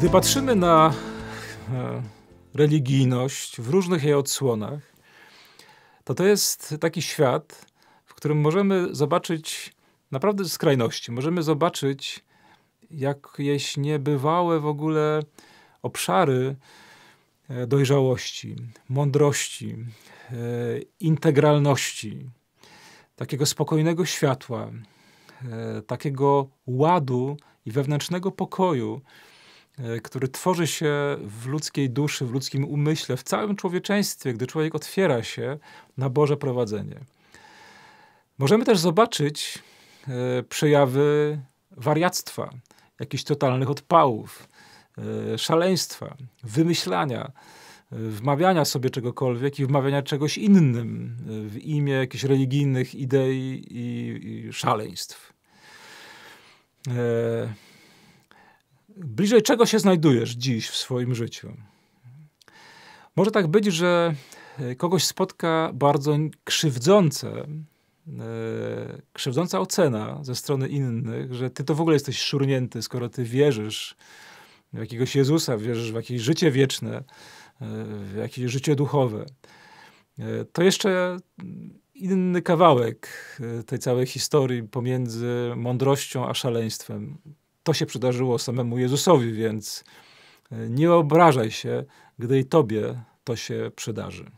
Gdy patrzymy na e, religijność w różnych jej odsłonach, to to jest taki świat, w którym możemy zobaczyć naprawdę skrajności. Możemy zobaczyć jakieś niebywałe w ogóle obszary e, dojrzałości, mądrości, e, integralności, takiego spokojnego światła, takiego ładu i wewnętrznego pokoju, który tworzy się w ludzkiej duszy, w ludzkim umyśle, w całym człowieczeństwie, gdy człowiek otwiera się na Boże prowadzenie. Możemy też zobaczyć e, przejawy wariactwa, jakichś totalnych odpałów, e, szaleństwa, wymyślania, wmawiania sobie czegokolwiek i wmawiania czegoś innym w imię jakichś religijnych idei i, i szaleństw. Bliżej czego się znajdujesz dziś w swoim życiu? Może tak być, że e, kogoś spotka bardzo krzywdzące, e, krzywdząca ocena ze strony innych, że ty to w ogóle jesteś szurnięty, skoro ty wierzysz w jakiegoś Jezusa, wierzysz w jakieś życie wieczne, e, w jakieś życie duchowe. To jeszcze inny kawałek tej całej historii pomiędzy mądrością a szaleństwem to się przydarzyło samemu Jezusowi, więc e, nie obrażaj się, gdy i tobie to się przydarzy.